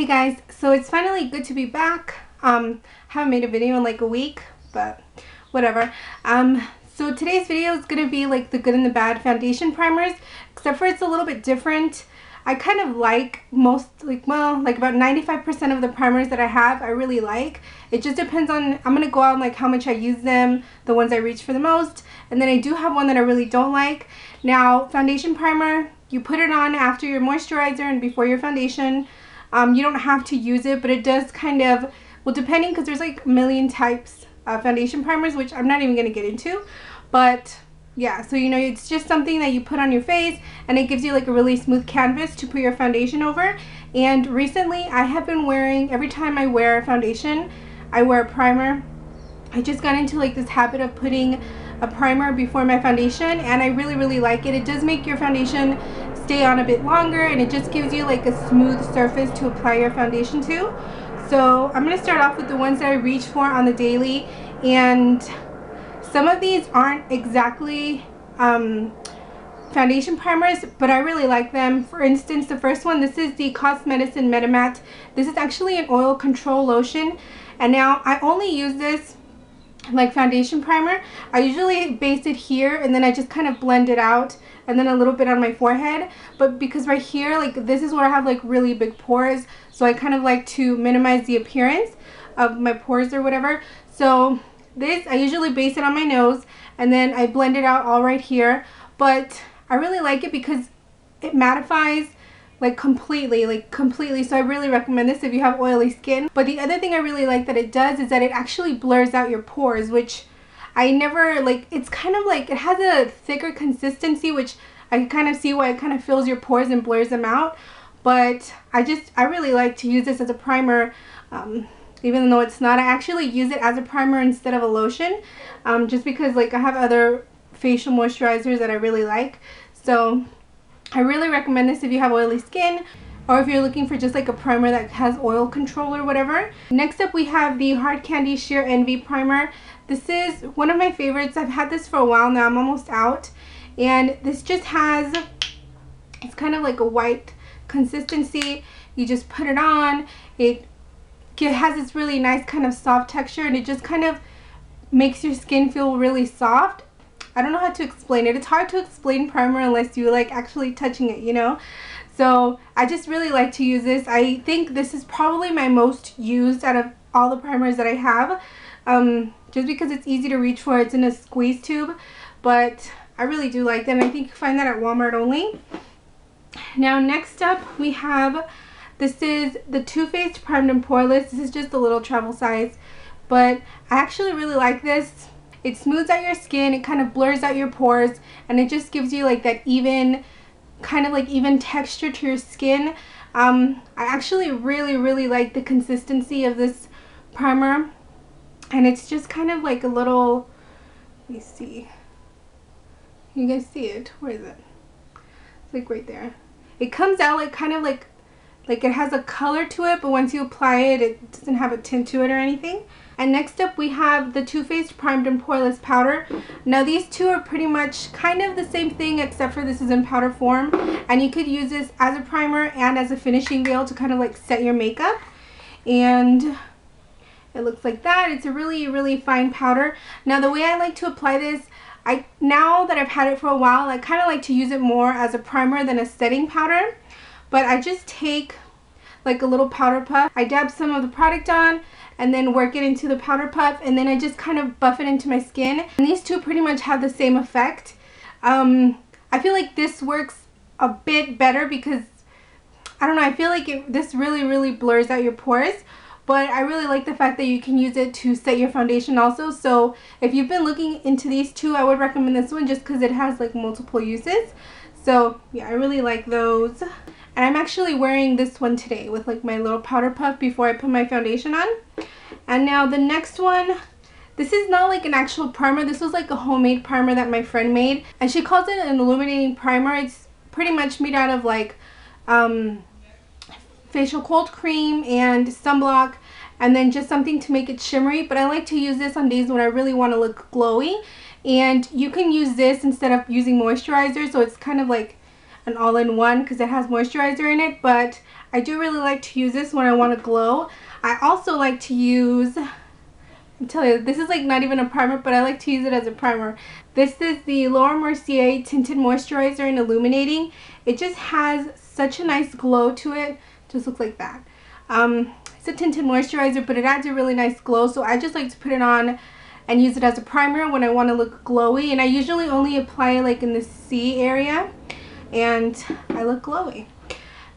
Hey guys, so it's finally good to be back. Um, haven't made a video in like a week, but whatever. Um, so today's video is going to be like the good and the bad foundation primers, except for it's a little bit different. I kind of like most, like, well, like about 95% of the primers that I have, I really like. It just depends on, I'm going to go out like how much I use them, the ones I reach for the most. And then I do have one that I really don't like. Now, foundation primer, you put it on after your moisturizer and before your foundation. Um, you don't have to use it, but it does kind of, well, depending, because there's like a million types of foundation primers, which I'm not even going to get into. But yeah, so you know, it's just something that you put on your face and it gives you like a really smooth canvas to put your foundation over. And recently I have been wearing, every time I wear a foundation, I wear a primer. I just got into like this habit of putting a primer before my foundation and I really really like it. It does make your foundation stay on a bit longer and it just gives you like a smooth surface to apply your foundation to. So I'm going to start off with the ones that I reach for on the daily and some of these aren't exactly um, foundation primers but I really like them. For instance the first one this is the Cosmedicine Medi-Matte. This is actually an oil control lotion and now I only use this like foundation primer. I usually base it here and then I just kind of blend it out and then a little bit on my forehead. But because right here, like this is where I have like really big pores. So I kind of like to minimize the appearance of my pores or whatever. So this, I usually base it on my nose and then I blend it out all right here. But I really like it because it mattifies like completely like completely so I really recommend this if you have oily skin but the other thing I really like that it does is that it actually blurs out your pores which I never like it's kind of like it has a thicker consistency which I can kind of see why it kind of fills your pores and blurs them out. But I just I really like to use this as a primer um, even though it's not I actually use it as a primer instead of a lotion um, just because like I have other facial moisturizers that I really like. So I really recommend this if you have oily skin or if you're looking for just like a primer that has oil control or whatever. Next up we have the Hard Candy Sheer Envy Primer. This is one of my favorites. I've had this for a while now. I'm almost out. And this just has, it's kind of like a white consistency. You just put it on. It, it has this really nice kind of soft texture and it just kind of makes your skin feel really soft I don't know how to explain it. It's hard to explain primer unless you like actually touching it, you know? So I just really like to use this. I think this is probably my most used out of all the primers that I have. Um, just because it's easy to reach for. It's in a squeeze tube. But I really do like them. I think you find that at Walmart only. Now next up we have, this is the Too Faced Primed and Poreless. This is just a little travel size. But I actually really like this it smooths out your skin, it kind of blurs out your pores, and it just gives you like that even, kind of like even texture to your skin. Um, I actually really, really like the consistency of this primer. And it's just kind of like a little, let me see. You guys see it? Where is it? It's like right there. It comes out like kind of like, like it has a color to it, but once you apply it, it doesn't have a tint to it or anything. And next up we have the Too Faced Primed and Poreless Powder. Now these two are pretty much kind of the same thing except for this is in powder form. And you could use this as a primer and as a finishing veil to kind of like set your makeup. And it looks like that. It's a really, really fine powder. Now the way I like to apply this, I now that I've had it for a while, I kind of like to use it more as a primer than a setting powder. But I just take like a little powder puff. I dab some of the product on and then work it into the powder puff and then I just kind of buff it into my skin. And these two pretty much have the same effect. Um, I feel like this works a bit better because I don't know, I feel like it, this really, really blurs out your pores. But I really like the fact that you can use it to set your foundation also. So if you've been looking into these two, I would recommend this one just because it has like multiple uses. So yeah, I really like those. And I'm actually wearing this one today with like my little powder puff before I put my foundation on. And now the next one, this is not like an actual primer. This was like a homemade primer that my friend made. And she calls it an illuminating primer. It's pretty much made out of like um, facial cold cream and sunblock and then just something to make it shimmery. But I like to use this on days when I really want to look glowy. And you can use this instead of using moisturizer. So it's kind of like an all-in-one because it has moisturizer in it but I do really like to use this when I want to glow. I also like to use, I'm you, this is like not even a primer, but I like to use it as a primer. This is the Laura Mercier Tinted Moisturizer in Illuminating. It just has such a nice glow to it. Just looks like that. Um, it's a tinted moisturizer, but it adds a really nice glow. So I just like to put it on and use it as a primer when I want to look glowy. And I usually only apply it like in the C area. And I look glowy.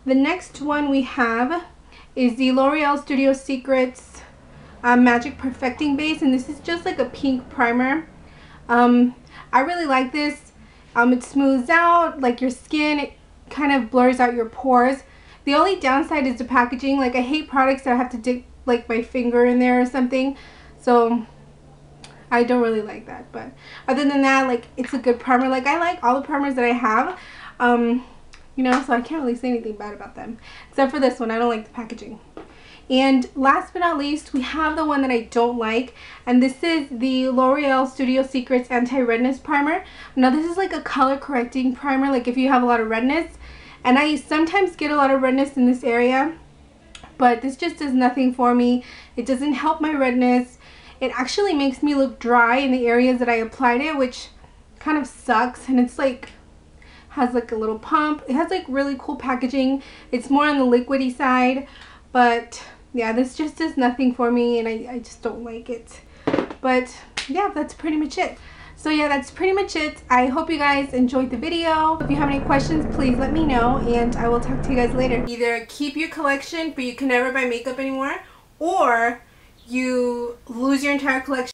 The next one we have is the L'Oreal Studio Secrets uh, Magic Perfecting Base. And this is just like a pink primer. Um, I really like this. Um, it smooths out like your skin. It kind of blurs out your pores. The only downside is the packaging. Like I hate products that I have to dig like my finger in there or something. So I don't really like that. But other than that, like it's a good primer. Like I like all the primers that I have. Um, you know, so I can't really say anything bad about them. Except for this one. I don't like the packaging. And last but not least, we have the one that I don't like. And this is the L'Oreal Studio Secrets Anti-Redness Primer. Now this is like a color correcting primer. Like if you have a lot of redness, and I sometimes get a lot of redness in this area, but this just does nothing for me. It doesn't help my redness. It actually makes me look dry in the areas that I applied it, which kind of sucks. And it's like, has like a little pump. It has like really cool packaging. It's more on the liquidy side, but yeah, this just does nothing for me and I, I just don't like it. But yeah, that's pretty much it. So yeah, that's pretty much it. I hope you guys enjoyed the video. If you have any questions, please let me know and I will talk to you guys later. Either keep your collection but you can never buy makeup anymore or you lose your entire collection